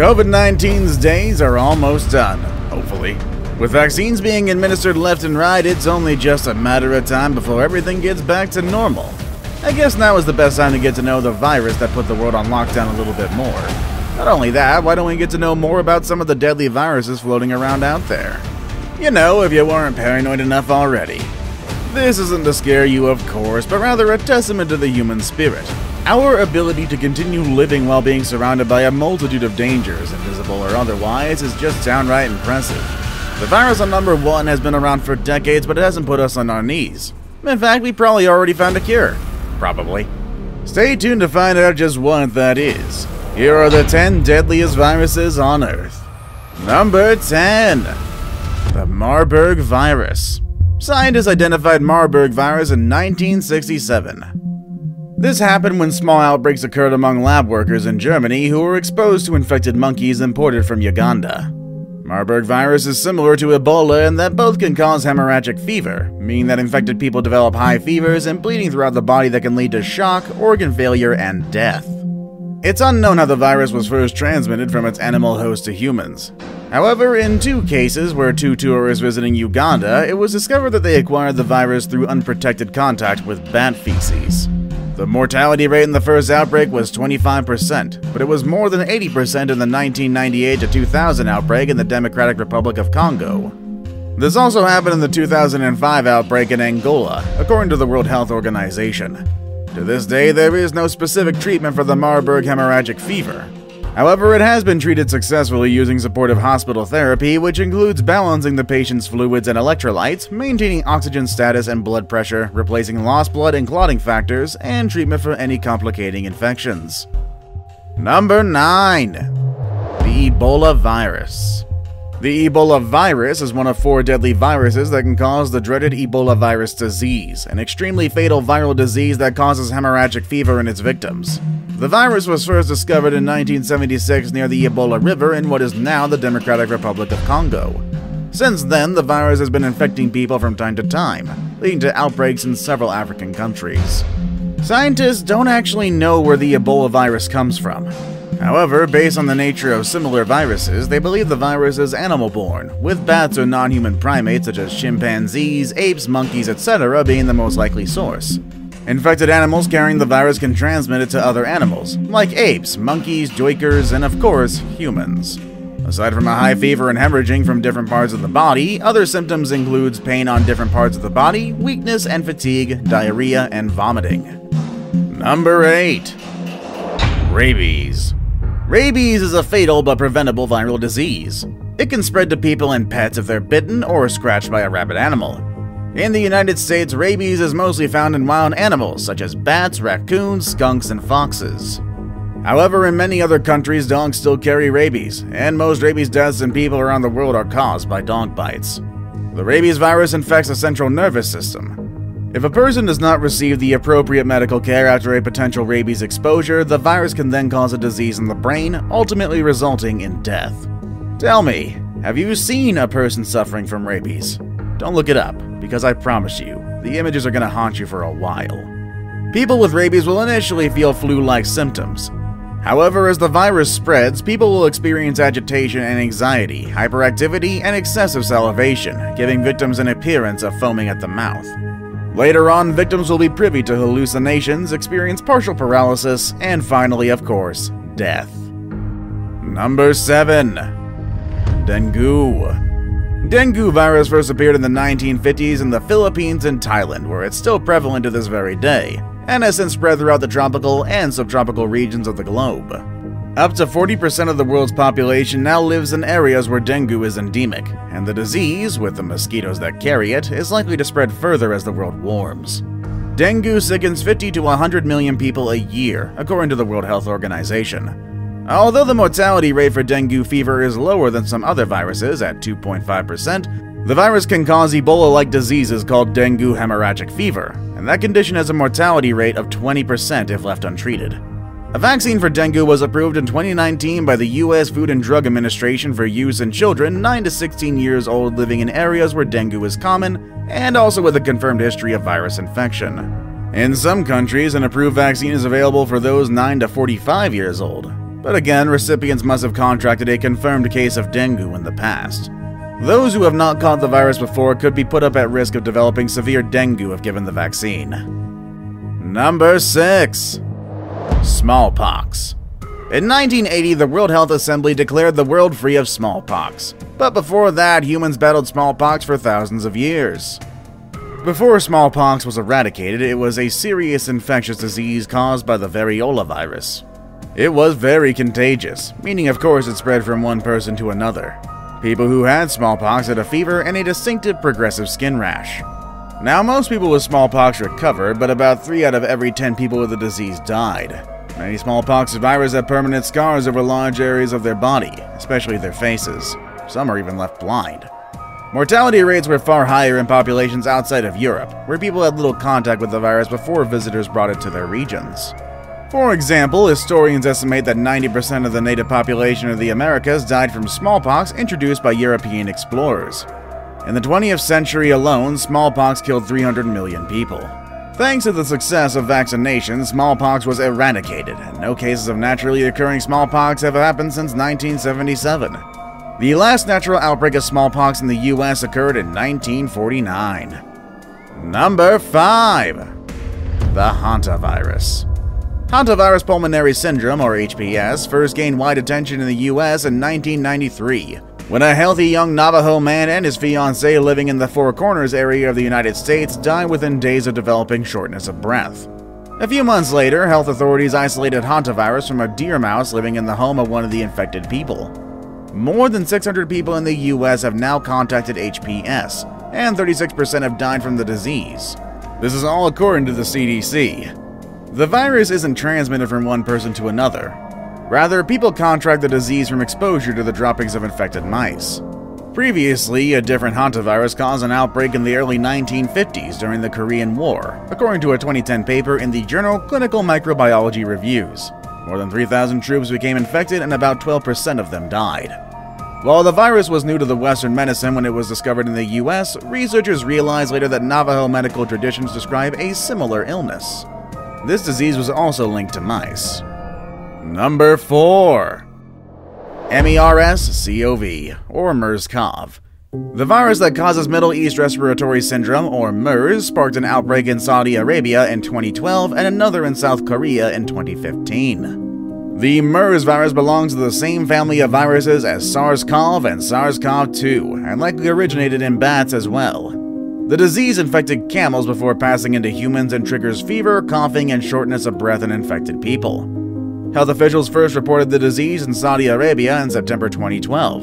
COVID 19's days are almost done, hopefully. With vaccines being administered left and right, it's only just a matter of time before everything gets back to normal. I guess now is the best time to get to know the virus that put the world on lockdown a little bit more. Not only that, why don't we get to know more about some of the deadly viruses floating around out there? You know, if you weren't paranoid enough already. This isn't to scare you, of course, but rather a testament to the human spirit. Our ability to continue living while being surrounded by a multitude of dangers, invisible or otherwise, is just downright impressive. The virus on number one has been around for decades, but it hasn't put us on our knees. In fact, we probably already found a cure. Probably. Stay tuned to find out just what that is. Here are the 10 deadliest viruses on Earth. Number 10 The Marburg Virus. Scientists identified Marburg virus in 1967. This happened when small outbreaks occurred among lab workers in Germany who were exposed to infected monkeys imported from Uganda. Marburg virus is similar to Ebola in that both can cause hemorrhagic fever, meaning that infected people develop high fevers and bleeding throughout the body that can lead to shock, organ failure, and death. It's unknown how the virus was first transmitted from its animal host to humans. However, in two cases where two tourists visiting Uganda, it was discovered that they acquired the virus through unprotected contact with bat feces. The mortality rate in the first outbreak was 25%, but it was more than 80% in the 1998 to 2000 outbreak in the Democratic Republic of Congo. This also happened in the 2005 outbreak in Angola, according to the World Health Organization. To this day, there is no specific treatment for the Marburg hemorrhagic fever, However, it has been treated successfully using supportive hospital therapy, which includes balancing the patient's fluids and electrolytes, maintaining oxygen status and blood pressure, replacing lost blood and clotting factors, and treatment for any complicating infections. Number 9. The Ebola Virus. The Ebola virus is one of four deadly viruses that can cause the dreaded Ebola virus disease, an extremely fatal viral disease that causes hemorrhagic fever in its victims. The virus was first discovered in 1976 near the Ebola River in what is now the Democratic Republic of Congo. Since then, the virus has been infecting people from time to time, leading to outbreaks in several African countries. Scientists don't actually know where the Ebola virus comes from. However, based on the nature of similar viruses, they believe the virus is animal-borne, with bats or non-human primates such as chimpanzees, apes, monkeys, etc. being the most likely source. Infected animals carrying the virus can transmit it to other animals, like apes, monkeys, duikers, and of course, humans. Aside from a high fever and hemorrhaging from different parts of the body, other symptoms includes pain on different parts of the body, weakness and fatigue, diarrhea, and vomiting. Number 8. Rabies. Rabies is a fatal but preventable viral disease. It can spread to people and pets if they're bitten or scratched by a rabid animal. In the United States, rabies is mostly found in wild animals such as bats, raccoons, skunks, and foxes. However, in many other countries, dogs still carry rabies, and most rabies deaths in people around the world are caused by dog bites. The rabies virus infects the central nervous system. If a person does not receive the appropriate medical care after a potential rabies exposure, the virus can then cause a disease in the brain, ultimately resulting in death. Tell me, have you seen a person suffering from rabies? Don't look it up, because I promise you, the images are going to haunt you for a while. People with rabies will initially feel flu-like symptoms. However, as the virus spreads, people will experience agitation and anxiety, hyperactivity, and excessive salivation, giving victims an appearance of foaming at the mouth. Later on, victims will be privy to hallucinations, experience partial paralysis, and finally, of course, death. Number 7. Dengue. Dengue virus first appeared in the 1950s in the Philippines and Thailand, where it's still prevalent to this very day, and has since spread throughout the tropical and subtropical regions of the globe. Up to 40% of the world's population now lives in areas where dengue is endemic, and the disease, with the mosquitoes that carry it, is likely to spread further as the world warms. Dengue sickens 50 to 100 million people a year, according to the World Health Organization, Although the mortality rate for dengue fever is lower than some other viruses at 2.5%, the virus can cause Ebola-like diseases called dengue hemorrhagic fever, and that condition has a mortality rate of 20% if left untreated. A vaccine for dengue was approved in 2019 by the U.S. Food and Drug Administration for use in children 9 to 16 years old living in areas where dengue is common, and also with a confirmed history of virus infection. In some countries, an approved vaccine is available for those 9 to 45 years old. But again, recipients must have contracted a confirmed case of dengue in the past. Those who have not caught the virus before could be put up at risk of developing severe dengue if given the vaccine. Number 6. Smallpox. In 1980, the World Health Assembly declared the world free of smallpox. But before that, humans battled smallpox for thousands of years. Before smallpox was eradicated, it was a serious infectious disease caused by the variola virus. It was very contagious, meaning of course it spread from one person to another. People who had smallpox had a fever and a distinctive progressive skin rash. Now, most people with smallpox recovered, but about 3 out of every 10 people with the disease died. Many smallpox survivors have permanent scars over large areas of their body, especially their faces. Some are even left blind. Mortality rates were far higher in populations outside of Europe, where people had little contact with the virus before visitors brought it to their regions. For example, historians estimate that 90% of the native population of the Americas died from smallpox introduced by European explorers. In the 20th century alone, smallpox killed 300 million people. Thanks to the success of vaccinations, smallpox was eradicated, and no cases of naturally occurring smallpox have happened since 1977. The last natural outbreak of smallpox in the US occurred in 1949. Number 5. The Hantavirus. Hantavirus pulmonary syndrome, or HPS, first gained wide attention in the US in 1993 when a healthy young Navajo man and his fiancee living in the Four Corners area of the United States die within days of developing shortness of breath. A few months later, health authorities isolated hantavirus from a deer mouse living in the home of one of the infected people. More than 600 people in the US have now contacted HPS, and 36% have died from the disease. This is all according to the CDC. The virus isn't transmitted from one person to another, Rather, people contract the disease from exposure to the droppings of infected mice. Previously, a different hantavirus caused an outbreak in the early 1950s during the Korean War, according to a 2010 paper in the journal Clinical Microbiology Reviews. More than 3,000 troops became infected and about 12% of them died. While the virus was new to the Western medicine when it was discovered in the US, researchers realized later that Navajo medical traditions describe a similar illness. This disease was also linked to mice. Number 4 MERS-CoV, or MERS-CoV. The virus that causes Middle East Respiratory Syndrome, or MERS, sparked an outbreak in Saudi Arabia in 2012 and another in South Korea in 2015. The MERS virus belongs to the same family of viruses as SARS-CoV and SARS-CoV-2, and likely originated in bats as well. The disease infected camels before passing into humans and triggers fever, coughing, and shortness of breath in infected people. Health officials first reported the disease in Saudi Arabia in September 2012.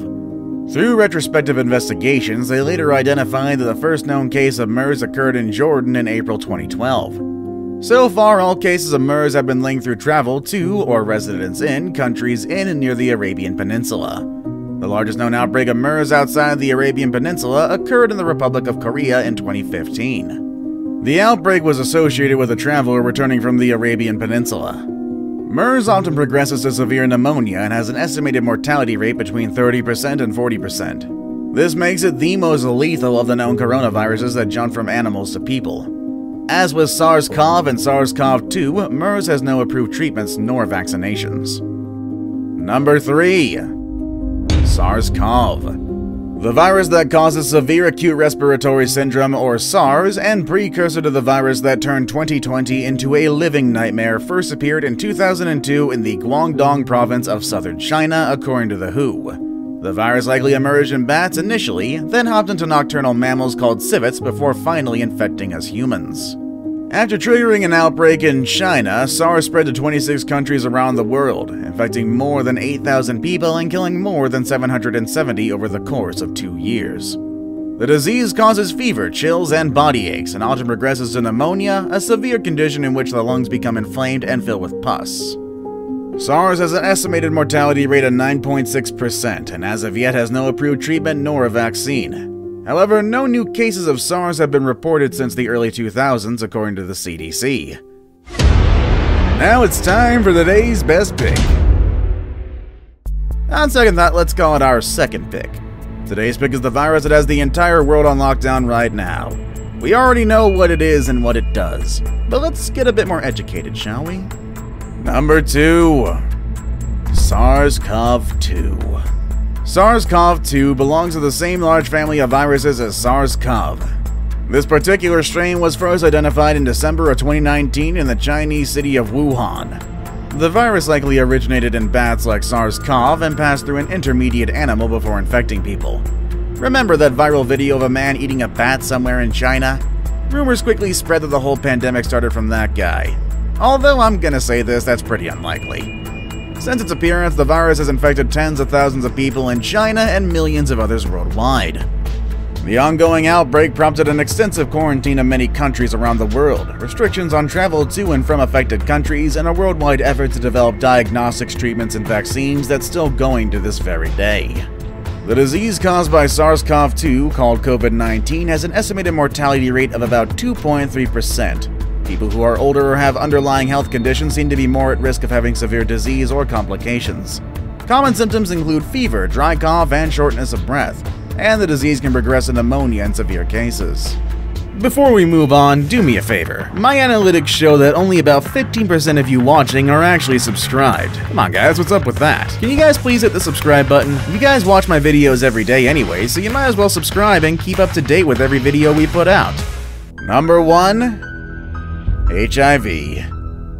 Through retrospective investigations, they later identified that the first known case of MERS occurred in Jordan in April 2012. So far, all cases of MERS have been linked through travel to or residence in countries in and near the Arabian Peninsula. The largest known outbreak of MERS outside the Arabian Peninsula occurred in the Republic of Korea in 2015. The outbreak was associated with a traveler returning from the Arabian Peninsula. MERS often progresses to severe pneumonia and has an estimated mortality rate between 30% and 40%. This makes it the most lethal of the known coronaviruses that jump from animals to people. As with SARS-CoV and SARS-CoV-2, MERS has no approved treatments nor vaccinations. Number 3. SARS-CoV the virus that causes severe acute respiratory syndrome, or SARS, and precursor to the virus that turned 2020 into a living nightmare, first appeared in 2002 in the Guangdong province of southern China, according to The WHO. The virus likely emerged in bats initially, then hopped into nocturnal mammals called civets before finally infecting us humans. After triggering an outbreak in China, SARS spread to 26 countries around the world, infecting more than 8,000 people and killing more than 770 over the course of two years. The disease causes fever, chills, and body aches, and often progresses to pneumonia, a severe condition in which the lungs become inflamed and fill with pus. SARS has an estimated mortality rate of 9.6%, and as of yet has no approved treatment nor a vaccine. However, no new cases of SARS have been reported since the early 2000s, according to the CDC. Now it's time for the day's best pick. On second thought, let's call it our second pick. Today's pick is the virus that has the entire world on lockdown right now. We already know what it is and what it does, but let's get a bit more educated, shall we? Number 2 SARS-CoV-2 SARS-CoV-2 belongs to the same large family of viruses as SARS-CoV. This particular strain was first identified in December of 2019 in the Chinese city of Wuhan. The virus likely originated in bats like SARS-CoV and passed through an intermediate animal before infecting people. Remember that viral video of a man eating a bat somewhere in China? Rumors quickly spread that the whole pandemic started from that guy. Although I'm gonna say this, that's pretty unlikely. Since its appearance, the virus has infected tens of thousands of people in China and millions of others worldwide. The ongoing outbreak prompted an extensive quarantine of many countries around the world, restrictions on travel to and from affected countries, and a worldwide effort to develop diagnostics, treatments, and vaccines that's still going to this very day. The disease caused by SARS CoV 2, called COVID 19, has an estimated mortality rate of about 2.3%, People who are older or have underlying health conditions seem to be more at risk of having severe disease or complications. Common symptoms include fever, dry cough, and shortness of breath, and the disease can progress to pneumonia in severe cases. Before we move on, do me a favor. My analytics show that only about 15% of you watching are actually subscribed. Come on guys, what's up with that? Can you guys please hit the subscribe button? You guys watch my videos every day anyway, so you might as well subscribe and keep up to date with every video we put out. Number 1. HIV.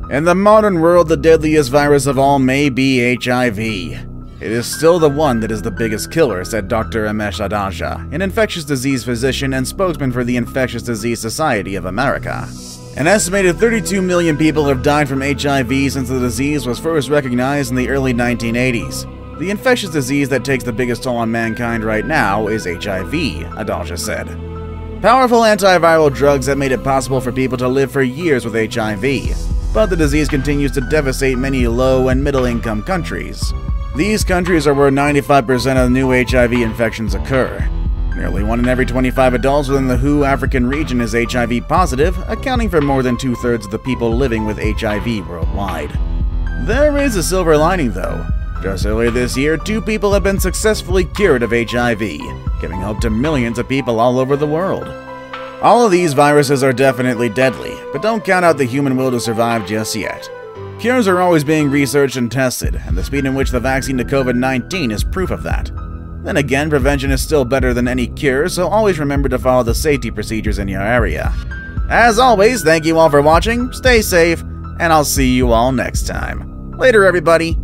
In the modern world, the deadliest virus of all may be HIV. It is still the one that is the biggest killer, said Dr. Amesh Adalja, an infectious disease physician and spokesman for the Infectious Disease Society of America. An estimated 32 million people have died from HIV since the disease was first recognized in the early 1980s. The infectious disease that takes the biggest toll on mankind right now is HIV, Adalja said. Powerful antiviral drugs have made it possible for people to live for years with HIV, but the disease continues to devastate many low and middle income countries. These countries are where 95% of new HIV infections occur. Nearly 1 in every 25 adults within the WHO African region is HIV positive, accounting for more than two thirds of the people living with HIV worldwide. There is a silver lining, though. Just earlier this year, two people have been successfully cured of HIV, giving hope to millions of people all over the world. All of these viruses are definitely deadly, but don't count out the human will to survive just yet. Cures are always being researched and tested, and the speed in which the vaccine to COVID 19 is proof of that. Then again, prevention is still better than any cure, so always remember to follow the safety procedures in your area. As always, thank you all for watching, stay safe, and I'll see you all next time. Later, everybody!